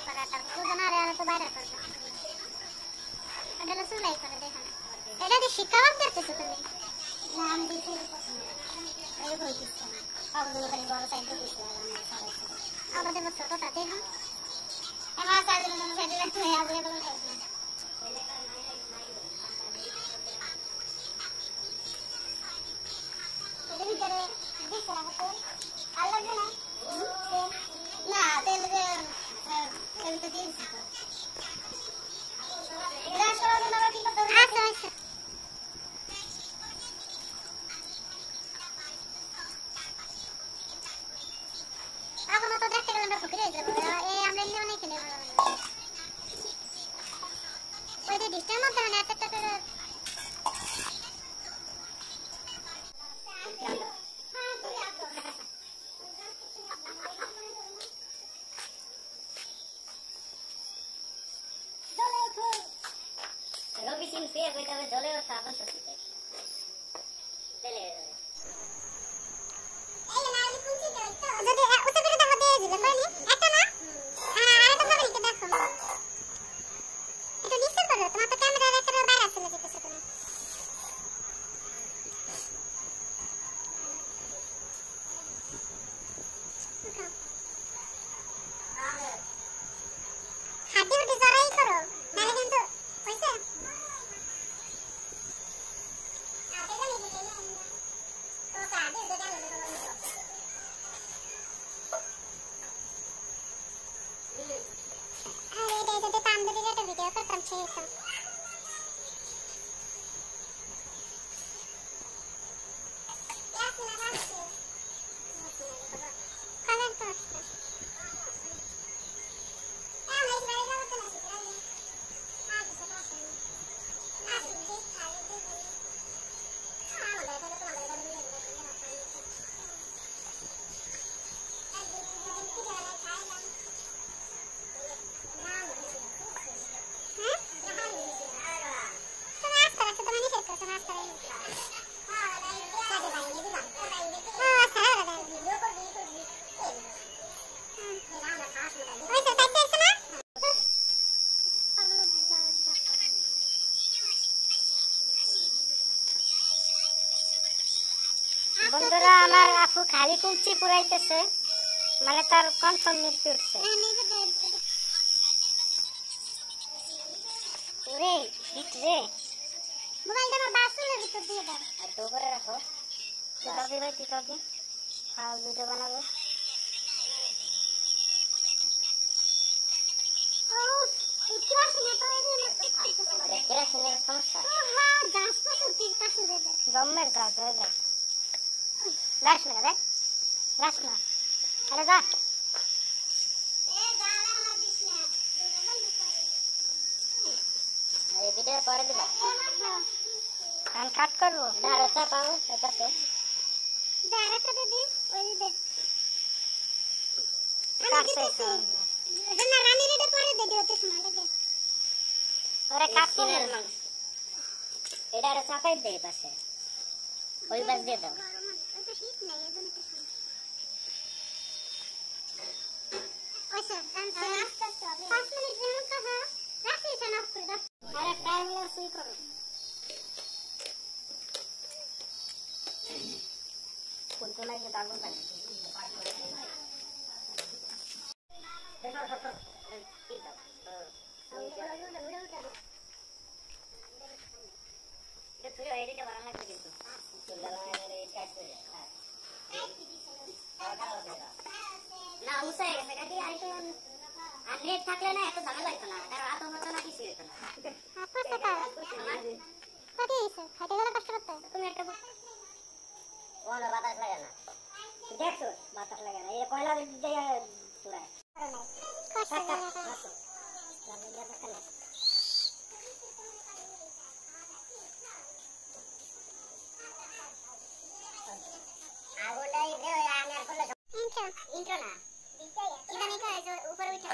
চুলাই করাটা দুজন আরে তো বাইরে করবে। এটা হলো করে দেখো এটা করতেছো তুমি? এই বড় সাইড ছোটটা দেখো সাইডে সাইডে রাখতে আগুন করে এদের ভিতরে দিছে রাখো আর লাগবে না না তেল তেল তো দিয়েছি গ্যাস করার জন্য আবার কি করতে হবে আচ্ছা আচ্ছা এখন তো দেখতে গেলে আমরা ফকির হয়ে যাব এই আমরা এমনি অনেক খেলে ওই যে ডিস্টের মধ্যে মানে একটা করে রবি সিং ফিরে কইতে হবে জলে ওঠা আপন শক্তিতে তেলে যদি উঠে করে দেখো দিয়ে দিলে কইনি একটা না আর আরেকটা ভাবে লিখে দেখো এটা নিশ্চয় করো তোমার তো ক্যামেরার একটা বাইরে আসলে যেতেছে তুমি হাতে উঠে জড়াই করো নাহলে কিন্তু হয়েছে আরে এটা এটাতে তান্দুরির একটা ভিডিও করতাম সেই তো কালার তো আসছে বন্ধুরা আমার আপু খালি কুচি পুরাইতেছে। মানে তার কনফার্ম মৃত্যু উঠছে ওরে হিট রে। মোবাইলটা আমার বাসুলের ভিতর দিয়ে দাও। আর তো করে রাখো। ফাউল ভিডিও বানাবো। সমস্যা। জম্মের গাছ হয়ে যায় গাছ না দেখ গাছ না আরে যা ভিডিও পরে দিবা কান কাট করব ধারো চাপাও এটাতে আরেকটা দিদি ওই দে কাটছে না রানী রেডে পরে দে দিও তো সময় দে ওরে কাকিনের মাংস এটা আরও চাপাই দে পাশে ওই পাশ দিয়ে দাও ওই তো শীত নেই এজন্য তো সমস্যা ওই স্যার পাঁচ মিনিট যেমন কথা রাখি সে নক করে দাও আরে টাইম লস করো কোনটা লাগে দাগুন লাগে না উসাই গেছে কাকি আইতো আর নেট থাকলে না এত ঝামেলা হইতো না কারণ আত মতো না কিছু হইতো না। খাইতে গেলে কষ্ট করতে তুমি একটা ওনা বাতাস লাগে না। দেখছ? বাতাস লাগে না। এই কয়লা দিয়ে পুরায় কষ্ট কেন ওই ইন্ট্রো। ইন্ট্রো না। ইদানি উপরে উঠে